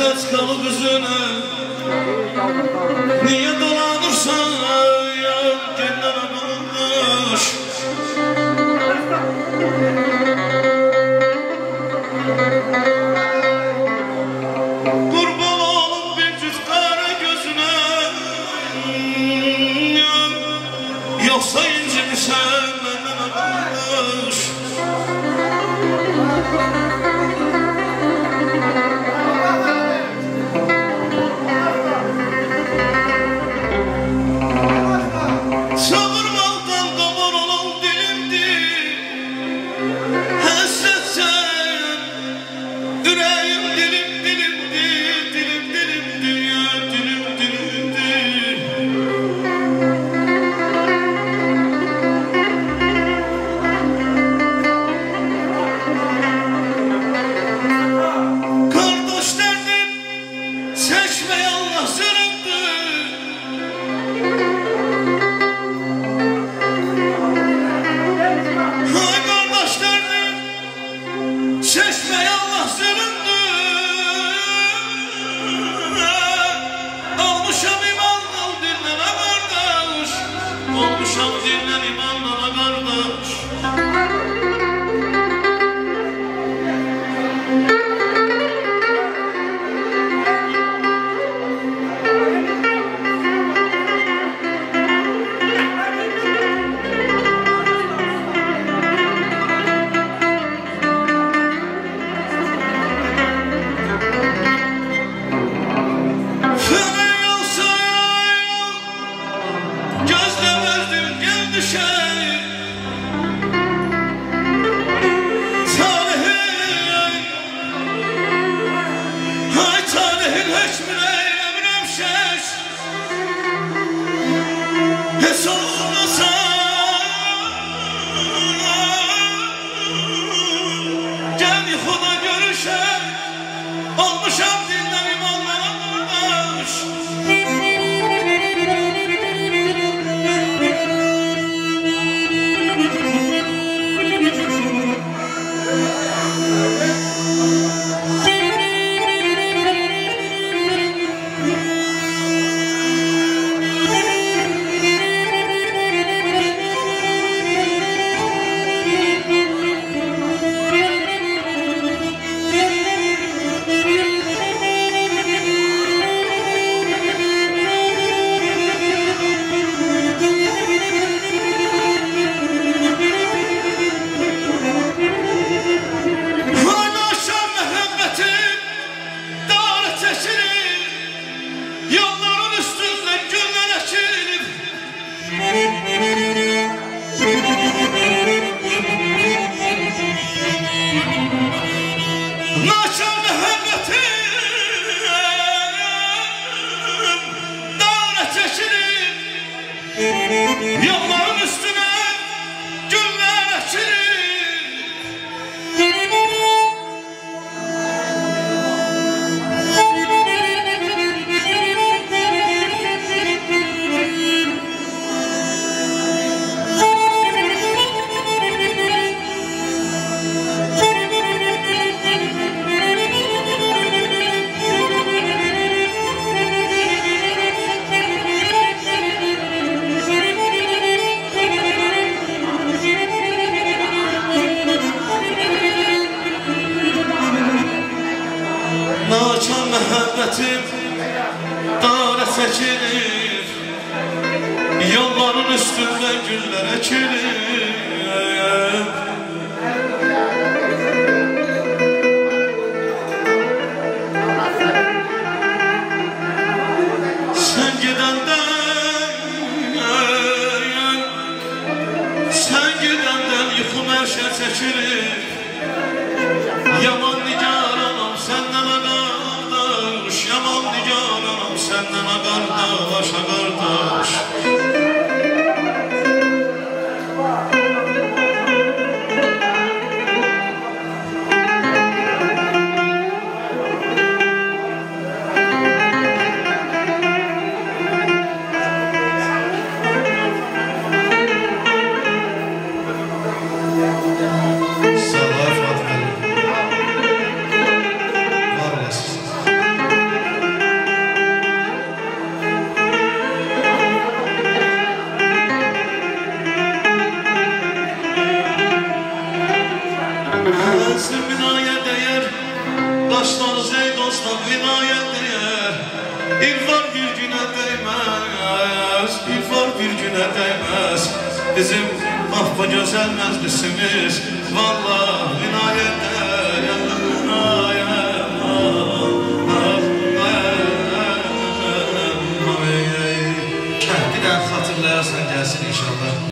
Hasret kalı gözüne Niye dolanırsan ya Kendine bakmış Kurban olup bir cüt kara gözüne Yoksa incimisen Olmuşam dinlen imanla kardeş show. Yolların Naçan muhabbetim dağla çekilir Yolların üstünden güller ekilir Sen gidenden Sen gidenden yıkım her şey çekilir nigaranam senden kardeş kardeş İrfan bir güne değmez İrfan bir güne değmez. Bizim mahvaca selmezlisiniz Vallahi inayette Kəhdidən xatırlayarsan gəlsin inşallah.